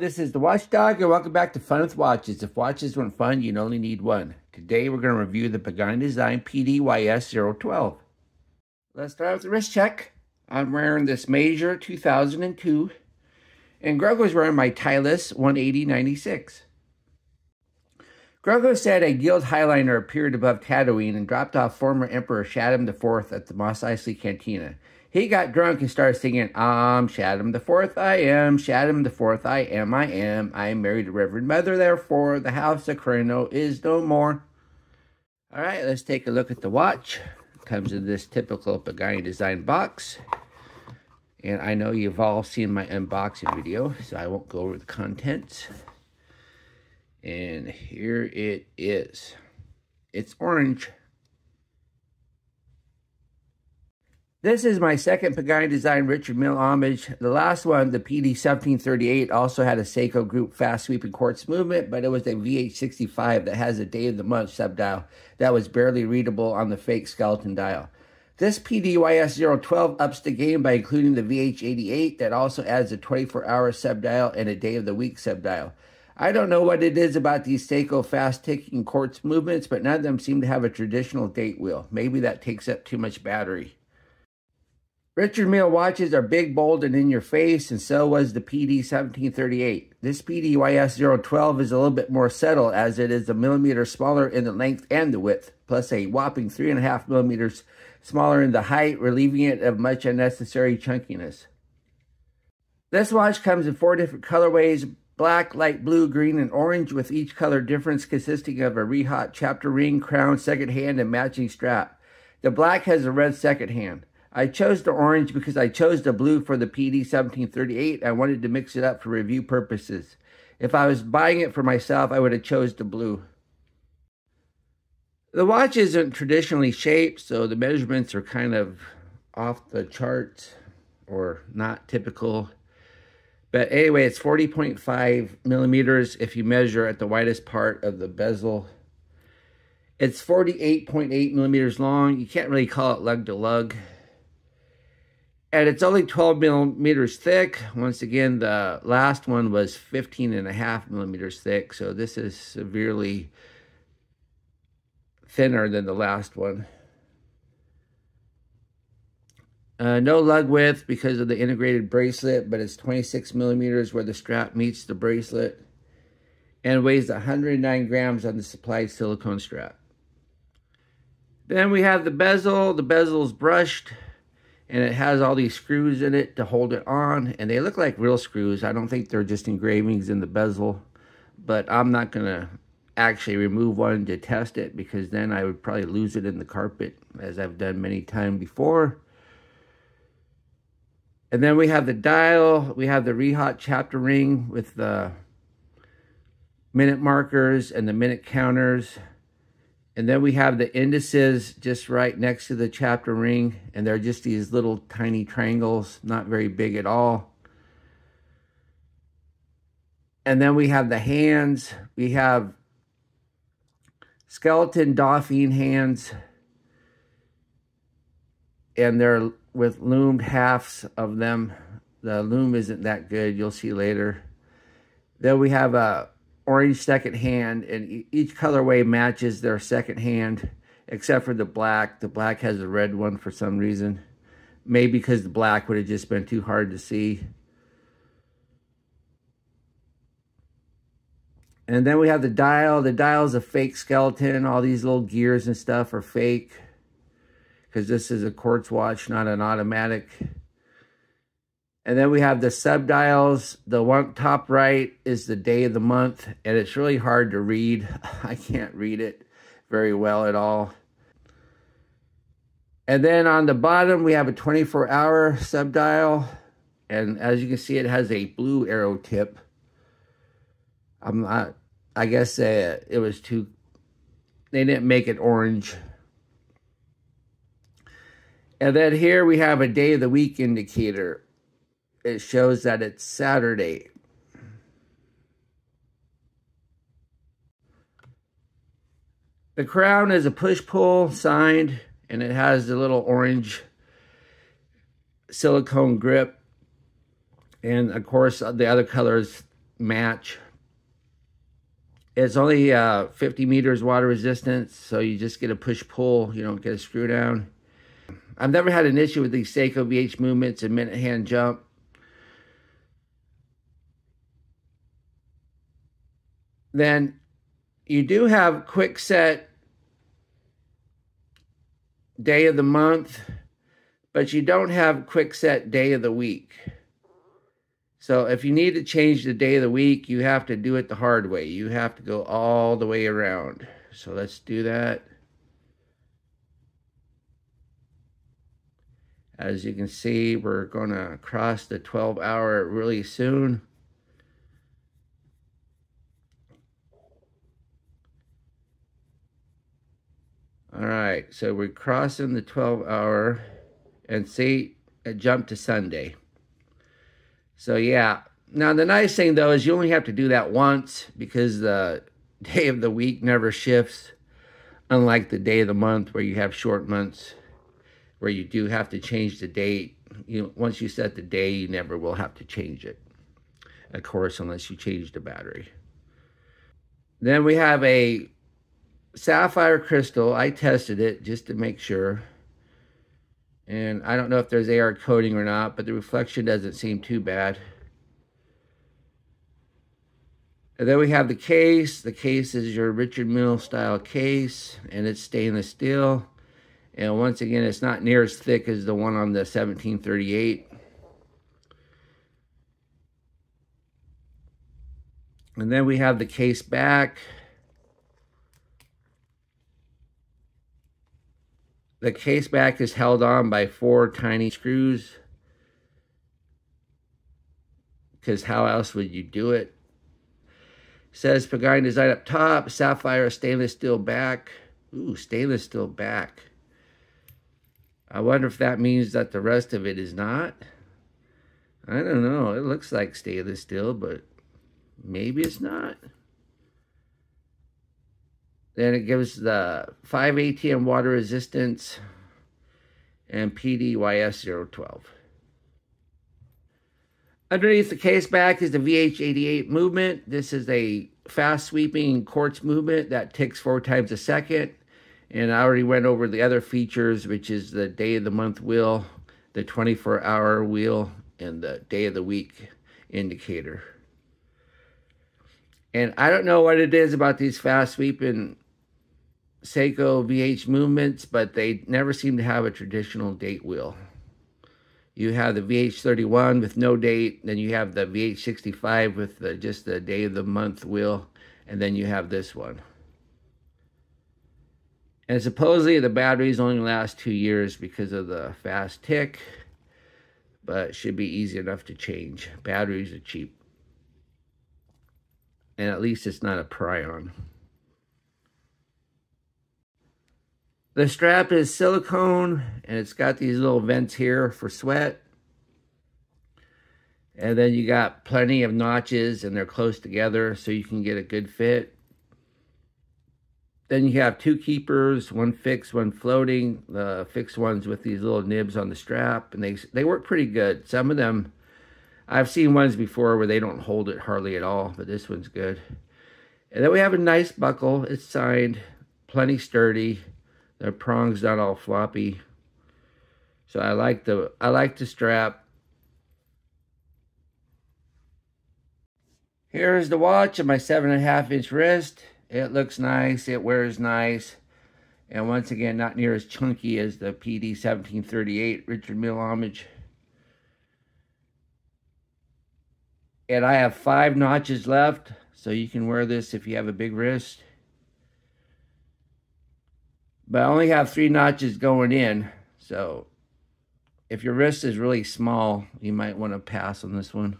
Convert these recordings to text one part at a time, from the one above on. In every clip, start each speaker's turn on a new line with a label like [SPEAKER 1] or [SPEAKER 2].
[SPEAKER 1] This is the Watchdog, and welcome back to Fun with Watches. If watches weren't fun, you'd only need one. Today, we're going to review the Pagani Design PDYS012. Let's start with the wrist check. I'm wearing this Major 2002, and Grogu's wearing my Titleist 18096. Grogo said a Guild Heighliner appeared above Tatooine and dropped off former Emperor Shaddam IV at the Mos Eisley Cantina. He got drunk and started singing, I'm Shaddam the Fourth, I am, Shaddam the Fourth, I am, I am, I am married to Reverend Mother, therefore the house of Corrino is no more. All right, let's take a look at the watch. It comes in this typical Pagani design box. And I know you've all seen my unboxing video, so I won't go over the contents. And here it is. It's orange. This is my second Pagani Design Richard Mille homage. The last one, the PD 1738, also had a Seiko Group fast sweeping quartz movement, but it was a VH65 that has a day of the month subdial that was barely readable on the fake skeleton dial. This PDYS012 ups the game by including the VH88 that also adds a 24 hour subdial and a day of the week subdial. I don't know what it is about these Seiko fast ticking quartz movements, but none of them seem to have a traditional date wheel. Maybe that takes up too much battery. Richard Mille watches are big, bold, and in your face, and so was the PD 1738. This PDYS 012 is a little bit more subtle as it is a millimeter smaller in the length and the width, plus a whopping 3.5 millimeters smaller in the height, relieving it of much unnecessary chunkiness. This watch comes in four different colorways, black, light blue, green, and orange, with each color difference consisting of a Rehaut chapter ring, crown, second hand, and matching strap. The black has a red second hand. I chose the orange because I chose the blue for the PD 1738. I wanted to mix it up for review purposes. If I was buying it for myself, I would have chose the blue. The watch isn't traditionally shaped, so the measurements are kind of off the charts or not typical. But anyway, it's 40.5 millimeters if you measure at the widest part of the bezel. It's 48.8 millimeters long. You can't really call it lug to lug and it's only 12 millimeters thick. Once again, the last one was 15 and a half millimeters thick, so this is severely thinner than the last one. Uh, no lug width because of the integrated bracelet, but it's 26 millimeters where the strap meets the bracelet and weighs 109 grams on the supplied silicone strap. Then we have the bezel. The bezel is brushed and it has all these screws in it to hold it on and they look like real screws. I don't think they're just engravings in the bezel but i'm not going to actually remove one to test it because then i would probably lose it in the carpet as i've done many times before. And then we have the dial we have the Rehaut chapter ring with the minute markers and the minute counters and then we have the indices just right next to the chapter ring. And they're just these little tiny triangles, not very big at all. And then we have the hands. We have skeleton Dauphine hands. And they're with loomed halves of them. The loom isn't that good. You'll see later. Then we have a orange second hand, and each colorway matches their second hand, except for the black. The black has a red one for some reason. Maybe because the black would have just been too hard to see. And then we have the dial. The dial is a fake skeleton. All these little gears and stuff are fake. Because this is a quartz watch, not an automatic. And then we have the subdials. The one top right is the day of the month, and it's really hard to read. I can't read it very well at all. And then on the bottom, we have a 24-hour subdial. And as you can see, it has a blue arrow tip. I'm not, I guess uh, it was too, they didn't make it orange. And then here we have a day of the week indicator it shows that it's Saturday. The crown is a push-pull signed, and it has the little orange silicone grip. And, of course, the other colors match. It's only uh, 50 meters water resistance, so you just get a push-pull. You don't get a screw down. I've never had an issue with these Seiko VH movements and minute hand jump. Then you do have quick set day of the month, but you don't have quick set day of the week. So if you need to change the day of the week, you have to do it the hard way. You have to go all the way around. So let's do that. As you can see, we're going to cross the 12 hour really soon. All right, so we're crossing the 12 hour and see it uh, jumped to Sunday. So yeah, now the nice thing though is you only have to do that once because the day of the week never shifts, unlike the day of the month where you have short months where you do have to change the date. You once you set the day, you never will have to change it. Of course, unless you change the battery. Then we have a sapphire crystal. I tested it just to make sure. And I don't know if there's AR coating or not, but the reflection doesn't seem too bad. And then we have the case. The case is your Richard Mille style case, and it's stainless steel. And once again, it's not near as thick as the one on the 1738. And then we have the case back. The case back is held on by four tiny screws. Because how else would you do it? Says Pagani design up top, sapphire stainless steel back. Ooh, stainless steel back. I wonder if that means that the rest of it is not. I don't know. It looks like stainless steel, but maybe it's not. Then it gives the 5 ATM water resistance and PDYS012. Underneath the case back is the VH88 movement. This is a fast sweeping quartz movement that ticks four times a second. And I already went over the other features, which is the day of the month wheel, the 24 hour wheel, and the day of the week indicator. And I don't know what it is about these fast sweeping Seiko VH movements, but they never seem to have a traditional date wheel. You have the VH31 with no date, then you have the VH65 with the, just the day of the month wheel, and then you have this one. And supposedly the batteries only last two years because of the fast tick, but should be easy enough to change. Batteries are cheap. And at least it's not a Pryon. The strap is silicone and it's got these little vents here for sweat. And then you got plenty of notches and they're close together so you can get a good fit. Then you have two keepers, one fixed, one floating. The fixed ones with these little nibs on the strap and they, they work pretty good. Some of them, I've seen ones before where they don't hold it hardly at all, but this one's good. And then we have a nice buckle. It's signed, plenty sturdy. The prong's not all floppy. So I like the I like the strap. Here's the watch of my seven and a half inch wrist. It looks nice. It wears nice. And once again, not near as chunky as the PD 1738 Richard Mille homage. And I have five notches left, so you can wear this if you have a big wrist. But I only have three notches going in. So if your wrist is really small, you might want to pass on this one.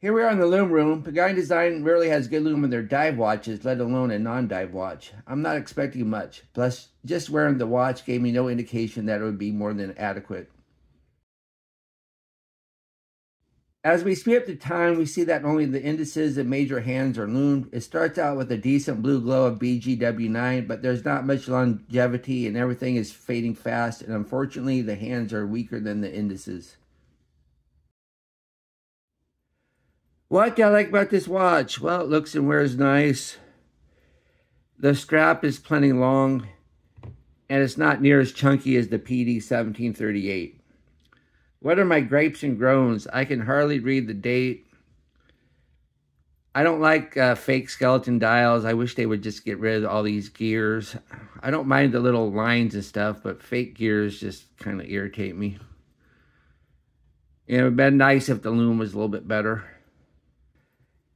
[SPEAKER 1] Here we are in the loom room. Pagani Design rarely has good loom in their dive watches, let alone a non-dive watch. I'm not expecting much. Plus, just wearing the watch gave me no indication that it would be more than adequate. As we speed up the time, we see that only the indices and major hands are loomed. It starts out with a decent blue glow of BGW9, but there's not much longevity and everything is fading fast. And unfortunately, the hands are weaker than the indices. What do I like about this watch? Well, it looks and wears nice. The strap is plenty long, and it's not near as chunky as the PD 1738. What are my gripes and groans? I can hardly read the date. I don't like uh, fake skeleton dials. I wish they would just get rid of all these gears. I don't mind the little lines and stuff, but fake gears just kind of irritate me. It would have been nice if the loom was a little bit better.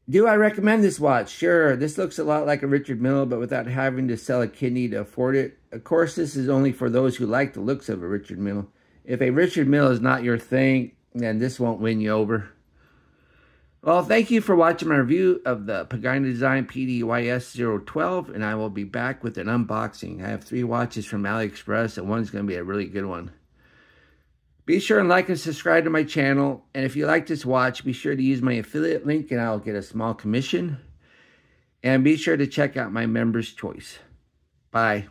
[SPEAKER 1] Do I recommend this watch? Sure, this looks a lot like a Richard Mille, but without having to sell a kidney to afford it. Of course, this is only for those who like the looks of a Richard Mille. If a Richard Mille is not your thing, then this won't win you over. Well, thank you for watching my review of the Pagani Design PDYS012, and I will be back with an unboxing. I have three watches from AliExpress, and one's going to be a really good one. Be sure and like and subscribe to my channel, and if you like this watch, be sure to use my affiliate link, and I'll get a small commission. And be sure to check out my Members Choice. Bye.